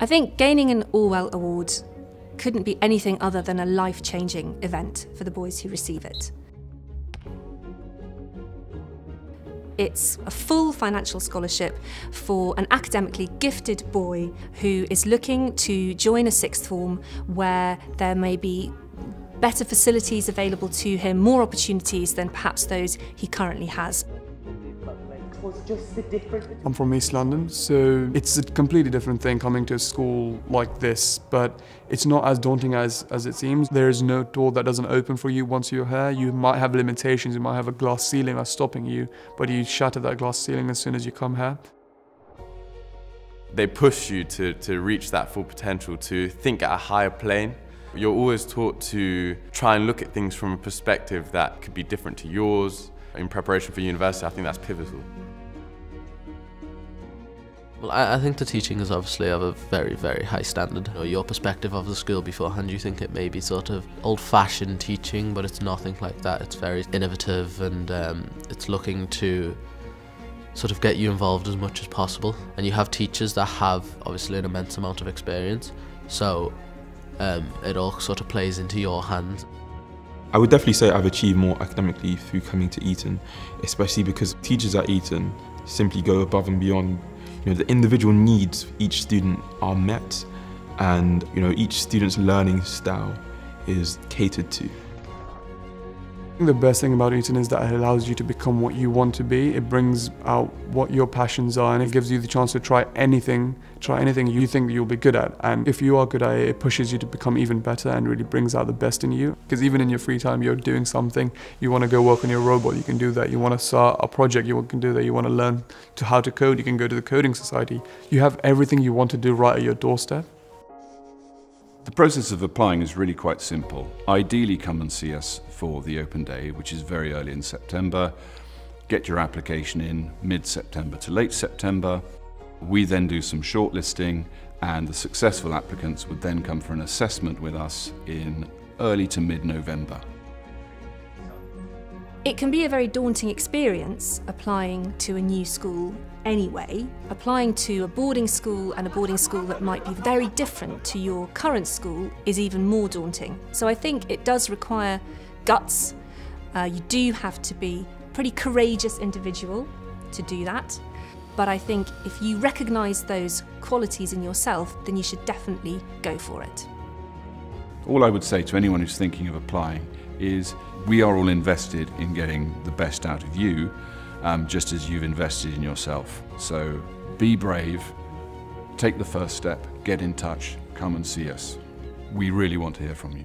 I think gaining an Orwell Award couldn't be anything other than a life changing event for the boys who receive it. It's a full financial scholarship for an academically gifted boy who is looking to join a sixth form where there may be better facilities available to him, more opportunities than perhaps those he currently has was just the difference. I'm from East London, so it's a completely different thing coming to a school like this, but it's not as daunting as, as it seems. There is no door that doesn't open for you once you're here. You might have limitations, you might have a glass ceiling that's stopping you, but you shatter that glass ceiling as soon as you come here. They push you to, to reach that full potential, to think at a higher plane. You're always taught to try and look at things from a perspective that could be different to yours. In preparation for university, I think that's pivotal. Well, I, I, think the teaching is obviously of a very, very high standard. You know, your perspective of the school beforehand, you think it may be sort of old-fashioned teaching, but it's nothing like that. It's very innovative and um, it's looking to sort of get you involved as much as possible. And you have teachers that have obviously an immense amount of experience, so um, it all sort of plays into your hands. I would definitely say I've achieved more academically through coming to Eton, especially because teachers at Eton simply go above and beyond you know, the individual needs of each student are met and you know, each student's learning style is catered to. The best thing about Eton is that it allows you to become what you want to be. It brings out what your passions are and it gives you the chance to try anything, try anything you think you'll be good at. And if you are good at it, it pushes you to become even better and really brings out the best in you. Because even in your free time, you're doing something. You want to go work on your robot, you can do that. You want to start a project, you can do that. You want to learn to how to code, you can go to the coding society. You have everything you want to do right at your doorstep. The process of applying is really quite simple. Ideally come and see us for the open day, which is very early in September. Get your application in mid-September to late September. We then do some shortlisting and the successful applicants would then come for an assessment with us in early to mid-November. It can be a very daunting experience applying to a new school anyway. Applying to a boarding school and a boarding school that might be very different to your current school is even more daunting. So I think it does require guts. Uh, you do have to be a pretty courageous individual to do that. But I think if you recognise those qualities in yourself, then you should definitely go for it. All I would say to anyone who's thinking of applying is we are all invested in getting the best out of you, um, just as you've invested in yourself. So be brave, take the first step, get in touch, come and see us. We really want to hear from you.